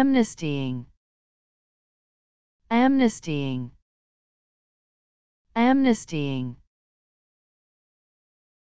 amnestying. Amnestying. Amnestying.